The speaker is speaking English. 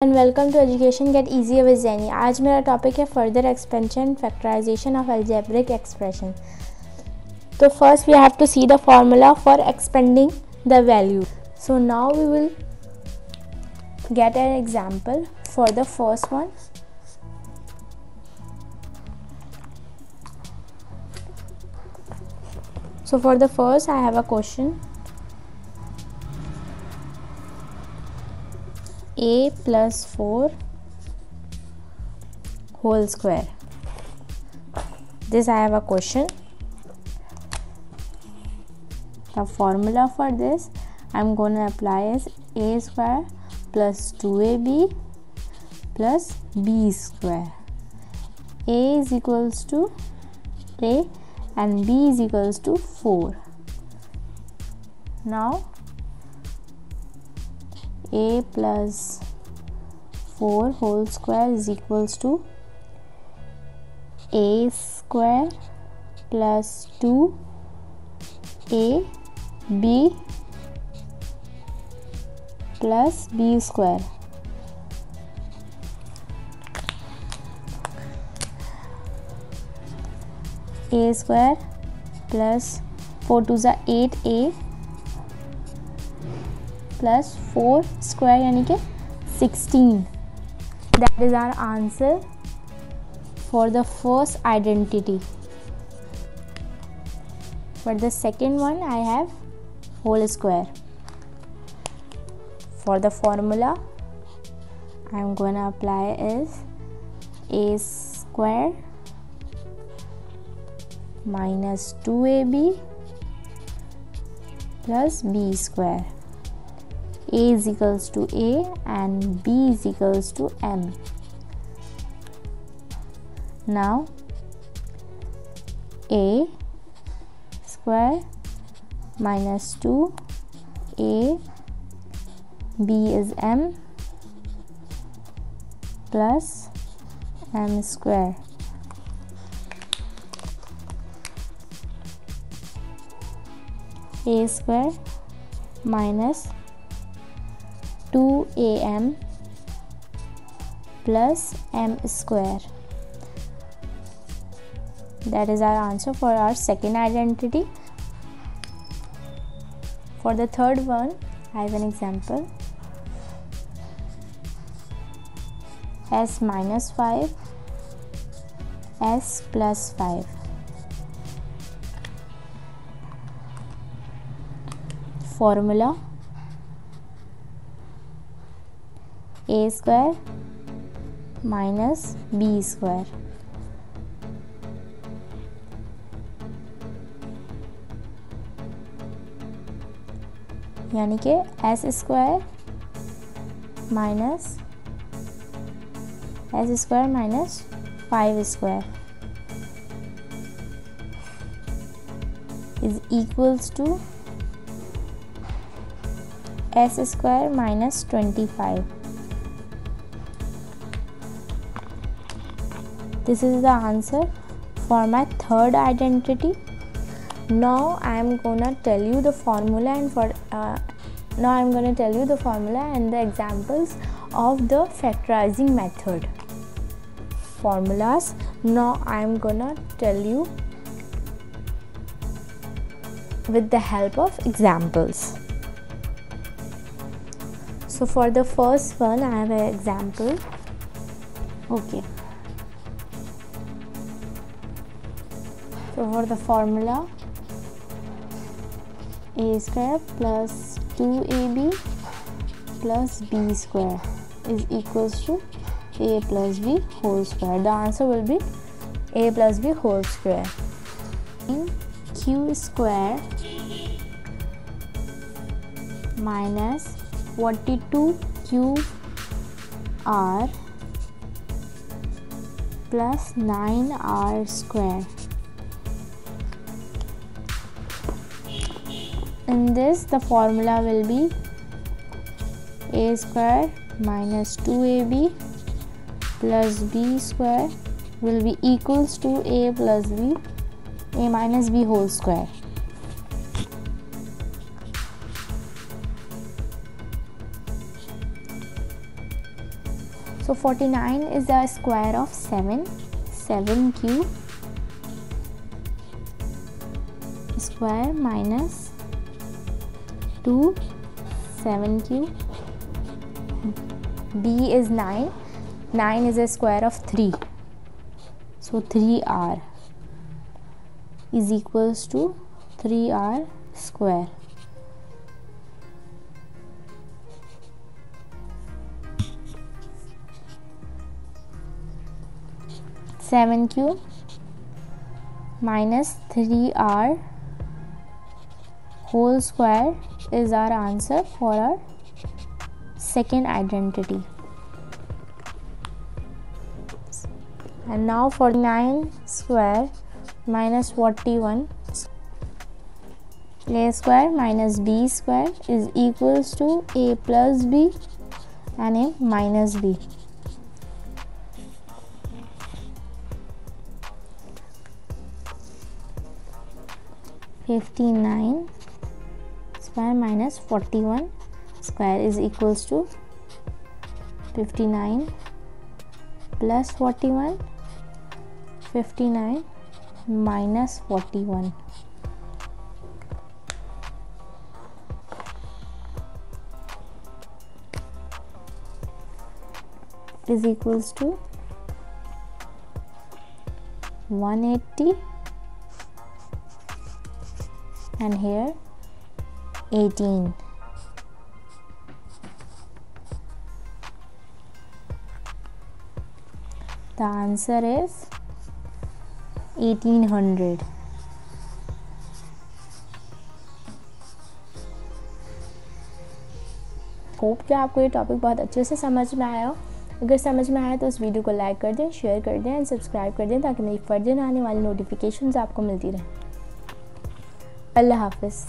and welcome to education get easier with Zaini आज मेरा topic है further expansion factorization of algebraic expression तो first we have to see the formula for expanding the value so now we will get an example for the first one so for the first i have a question a plus 4 whole square. This i have a question. The formula for this i'm going to apply is a square plus 2ab plus b square. A is equals to a and b is equals to 4 now a plus 4 whole square is equals to a square plus 2 a b plus b square. A square plus 4 to the 8a plus 4 square यानी कि 16 that is our answer for the first identity for the second one I have whole square for the formula I'm gonna apply is a square minus 2ab plus b square a is equals to a and b is equals to m. Now a square minus 2 a b is m plus m square. A square minus 2am plus m square. That is our answer for our second identity. For the third one i have an example. S minus 5 s plus 5 formula A square minus B square यानी कि S square minus S square minus five square equals to S square minus twenty five this is the answer for my third identity. Now i am gonna tell you the formula and for uh, now i am gonna tell you the formula and the examples of the factorizing method. Formulas. Now i am gonna tell you with the help of examples. So for the first one i have an example. Okay so for the formula. A square plus 2ab plus b square is equals to a plus b whole square. The answer will be a plus b whole square. In q square minus 42 q r plus 9 r square in this the formula will be a square minus 2ab plus b square will be equals to a plus b a minus b whole square. So 49 is the square of 7 7 cube square minus 2 7 cube b is 9 9 is a square of 3 so 3r is equals to 3r square. Seven cube minus three r whole square is our answer for our second identity. And now 49 square minus 41 a square minus b square is equals to a plus b and a minus b. Fifty nine square minus forty one square is equals to fifty nine plus forty one 59 minus 41 is equals to 180 and here 18 the answer is 1800 hope कि आपको ये topic बहुत अच्छे से समझ में आया हो। अगर समझ में आया तो उस वीडियो को लाइक कर दें शेयर कर दें एंड सब्सक्राइब कर दें ताकि मेरी फर्दर आने वाली नोटिफिकेशंस आपको मिलती रहें। अल्लाह हाफिज़।